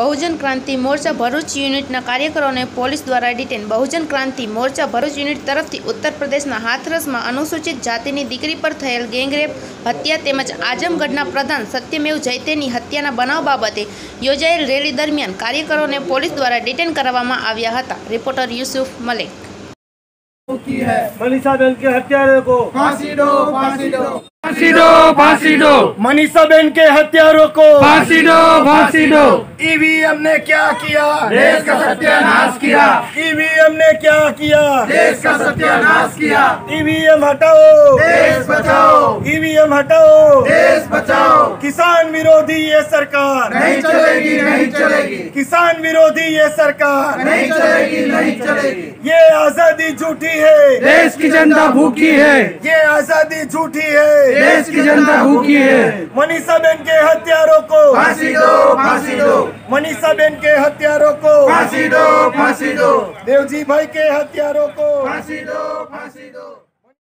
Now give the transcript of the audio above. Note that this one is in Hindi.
બહુજન ક્રાંતિ મોરચા ભરૂચ યુનિટના કાર્યકરોને પોલીસ દ્વારા ડિટેન બહુજન ક્રાંતિ મોરચા ભરૂચ યુનિટ તરફથી ઉત્તર પ્રદેશના હાથરસમાં અનુસૂચિત જાતિની દીકરી પર થયેલ ગેંગરેપ હત્યા તેમજ આઝમગઢના પ્રધાન સત્યમેવ જયતેની હત્યાના બનાવ બાબતે યોજાયેલ રેલી દરમિયાન કાર્યકરોને પોલીસ દ્વારા ડિટેન કરવામાં આવ્યા હતા રિપોર્ટર યુસુફ મલિક की है मनीषा बहन के हत्यारों को फांसी दो फांसी दो फांसी दो फांसी दो मनीषा बहन के हत्यारों को। फांसी दो फांसी दो ईवीएम ने क्या किया? देश का सत्यानाश किया। ईवीएम ने क्या किया? देश का सत्यानाश किया। ईवीएम हटाओ। देश बचाओ। ईवीएम हटाओ। देश बचाओ। किसान विरोधी ये सरकार। नहीं चलेगी नहीं चलेगी। किसान विरोधी ये सरकार। नहीं चलेगी नहीं चलेगी। ये आज़ादी झूठी है। देश की जनता भूखी है। ये आज़ादी झूठी है। देश की जनता भूखी है। मनीषा बेन के हथियारों को। फांसी दो फांसी दो। मनीषा बेन के हथियारों को। फांसी दो फांसी दो। देवजी भाई के हथियारों को। फांसी दो फांसी दो।